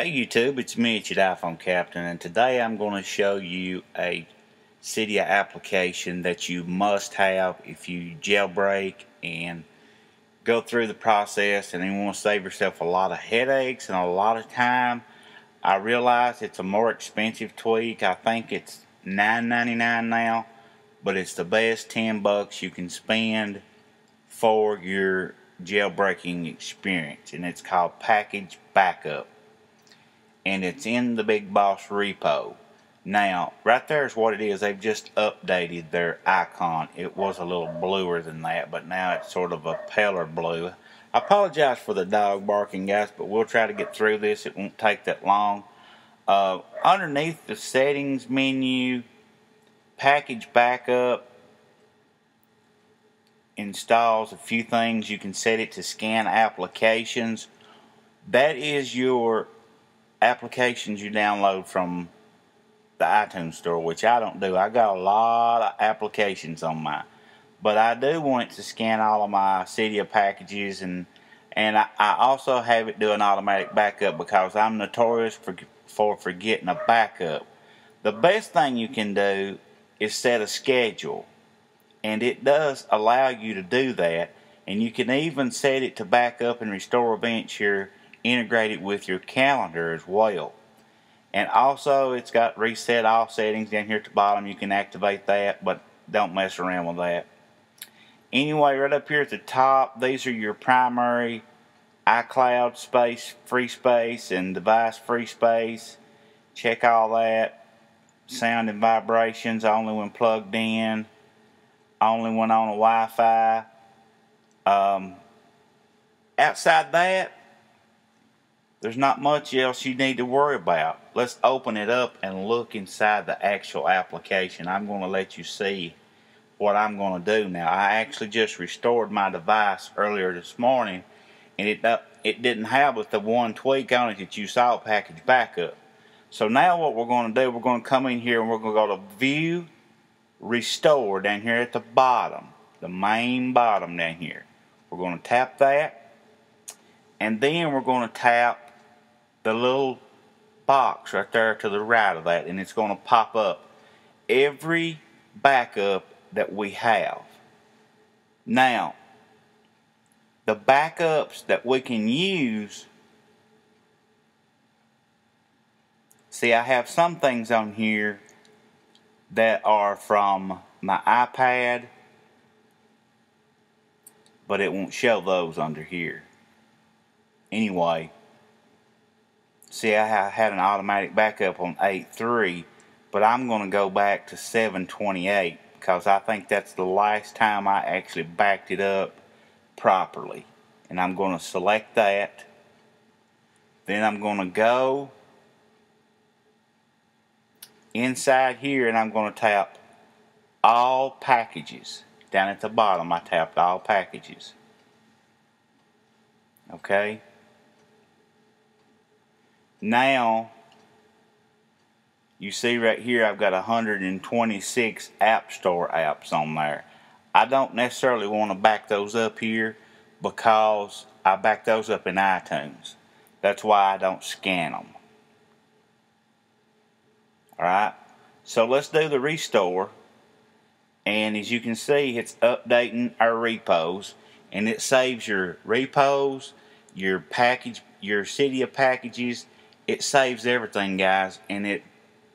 Hey YouTube, it's me, it's your iPhone Captain, and today I'm going to show you a Cydia application that you must have if you jailbreak and go through the process and you want to save yourself a lot of headaches and a lot of time. I realize it's a more expensive tweak. I think it's $9.99 now, but it's the best 10 bucks you can spend for your jailbreaking experience, and it's called Package Backup and it's in the Big Boss repo. Now, right there is what it is. They've just updated their icon. It was a little bluer than that, but now it's sort of a paler blue. I apologize for the dog barking, guys, but we'll try to get through this. It won't take that long. Uh, underneath the settings menu, package backup installs a few things. You can set it to scan applications. That is your applications you download from the iTunes store, which I don't do. I got a lot of applications on my, But I do want it to scan all of my Cydia packages and and I, I also have it do an automatic backup because I'm notorious for, for forgetting a backup. The best thing you can do is set a schedule. And it does allow you to do that. And you can even set it to back up and restore events here integrated with your calendar as well. And also, it's got reset all settings down here at the bottom. You can activate that, but don't mess around with that. Anyway, right up here at the top, these are your primary iCloud space, free space, and device free space. Check all that. Sound and vibrations only when plugged in, only when on a Wi Fi. Um, outside that, there's not much else you need to worry about. Let's open it up and look inside the actual application. I'm going to let you see what I'm going to do now. I actually just restored my device earlier this morning and it uh, it didn't have the one tweak on it that you saw package backup. So now what we're going to do, we're going to come in here and we're going to go to view restore down here at the bottom, the main bottom down here. We're going to tap that and then we're going to tap the little box right there to the right of that and it's going to pop up every backup that we have. Now, the backups that we can use, see I have some things on here that are from my iPad, but it won't show those under here. Anyway, See, I had an automatic backup on 8.3, but I'm going to go back to 7.28 because I think that's the last time I actually backed it up properly. And I'm going to select that. Then I'm going to go inside here and I'm going to tap all packages. Down at the bottom I tapped all packages. Okay. Now, you see right here I've got 126 App Store apps on there. I don't necessarily want to back those up here because I back those up in iTunes. That's why I don't scan them. Alright, so let's do the restore. And as you can see, it's updating our repos. And it saves your repos, your package, your Cydia packages, it saves everything, guys, and it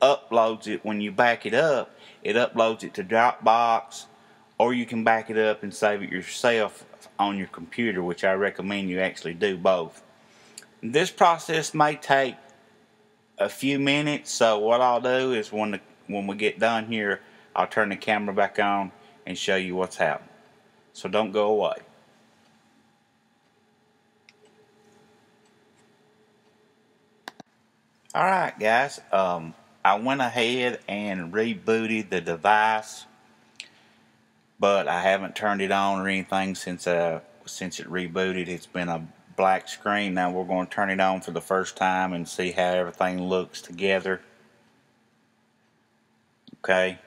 uploads it when you back it up. It uploads it to Dropbox, or you can back it up and save it yourself on your computer, which I recommend you actually do both. This process may take a few minutes, so what I'll do is when the, when we get done here, I'll turn the camera back on and show you what's happening. So don't go away. Alright guys, um, I went ahead and rebooted the device but I haven't turned it on or anything since uh, since it rebooted. It's been a black screen. Now we're going to turn it on for the first time and see how everything looks together. Okay.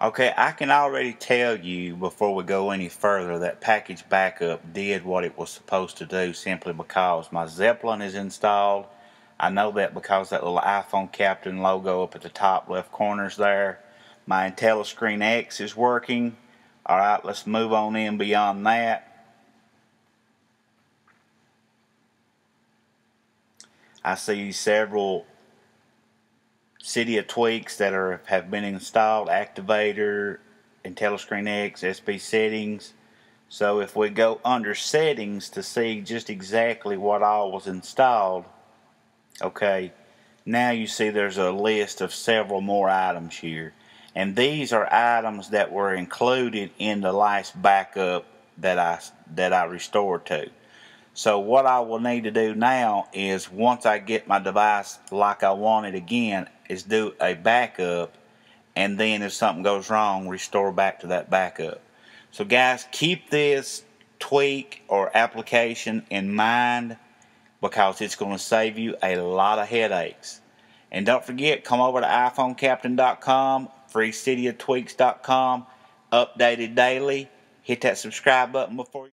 Okay, I can already tell you before we go any further that package backup did what it was supposed to do simply because my Zeppelin is installed I know that because that little iPhone Captain logo up at the top left corner is there. My IntelliScreen X is working. Alright, let's move on in beyond that. I see several Cydia tweaks that are have been installed, activator, IntelliScreen X, SBSettings. So if we go under settings to see just exactly what all was installed, Okay, now you see there's a list of several more items here. And these are items that were included in the last backup that I, that I restored to. So what I will need to do now is once I get my device like I want it again is do a backup and then if something goes wrong restore back to that backup. So guys keep this tweak or application in mind because it's going to save you a lot of headaches. And don't forget, come over to iPhoneCaptain.com, FreeCydiaTweaks.com, updated daily. Hit that subscribe button before you